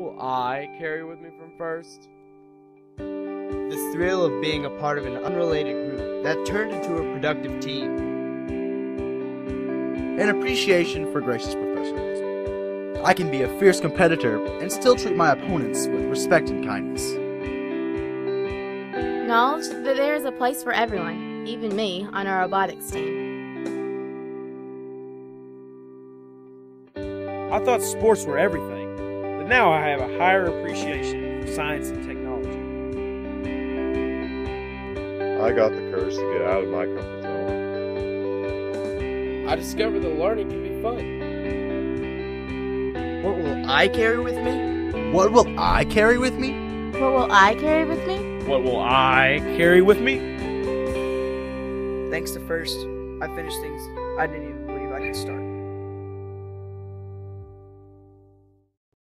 will I carry with me from first? The thrill of being a part of an unrelated group that turned into a productive team. An appreciation for gracious professionalism. I can be a fierce competitor and still treat my opponents with respect and kindness. Knowledge that there is a place for everyone, even me, on our robotics team. I thought sports were everything, but now I have a higher appreciation for science and technology. I got the courage to get out of my comfort zone. I discovered that learning can be fun. What will I carry with me? What will I carry with me? What will I carry with me? What will I carry with me? Thanks to First, I finished things I didn't even believe I could start.